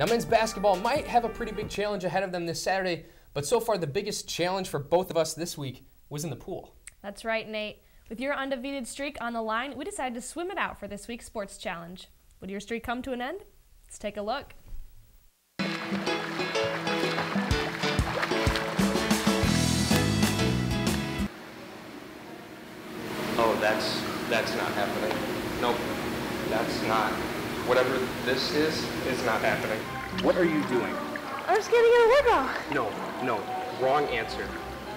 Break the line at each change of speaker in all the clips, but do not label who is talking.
Now, men's basketball might have a pretty big challenge ahead of them this Saturday, but so far the biggest challenge for both of us this week was in the pool.
That's right, Nate. With your undefeated streak on the line, we decided to swim it out for this week's sports challenge. Would your streak come to an end? Let's take a look.
Oh, that's that's not happening. Nope, that's not. Whatever this is, is not happening. What are you doing?
I'm just getting in a workout.
No, no, wrong answer.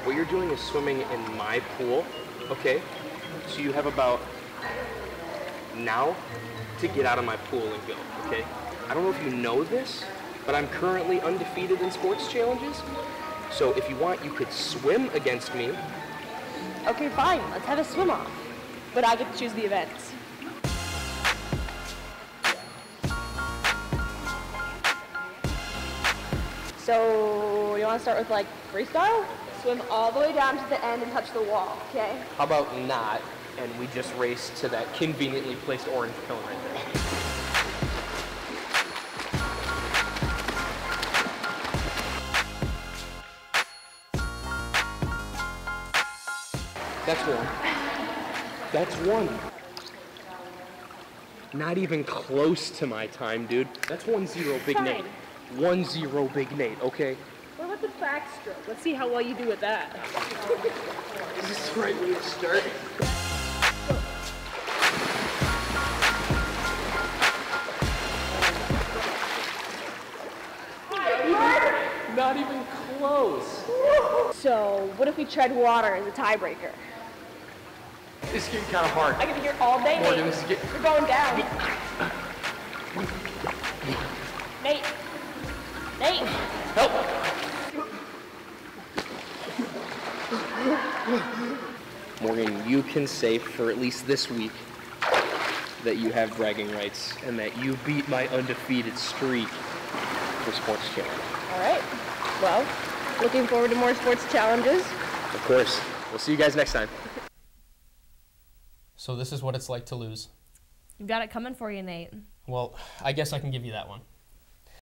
What you're doing is swimming in my pool, okay? So you have about now to get out of my pool and go, okay? I don't know if you know this, but I'm currently undefeated in sports challenges. So if you want, you could swim against me.
Okay, fine. Let's have a swim off. But I get to choose the events. So, you want to start with like freestyle? Swim all the way down to the end and touch the wall, okay?
How about not, and we just race to that conveniently placed orange cone right there. That's one. That's one. Not even close to my time, dude. That's one zero, Big
Fine.
One zero, Big Nate. Okay.
What about the backstroke? Let's see how well you do with that.
Is this the right way to start? Not even close.
So, what if we tread water as a tiebreaker?
This is getting kind of hard.
I can be here all day,
Morgan, this is get-
You're going down.
Morgan, you can say for at least this week that you have bragging rights and that you beat my undefeated streak for Sports Challenge.
All right. Well, looking forward to more sports challenges.
Of course. We'll see you guys next time.
So, this is what it's like to lose.
You've got it coming for you, Nate.
Well, I guess I can give you that one.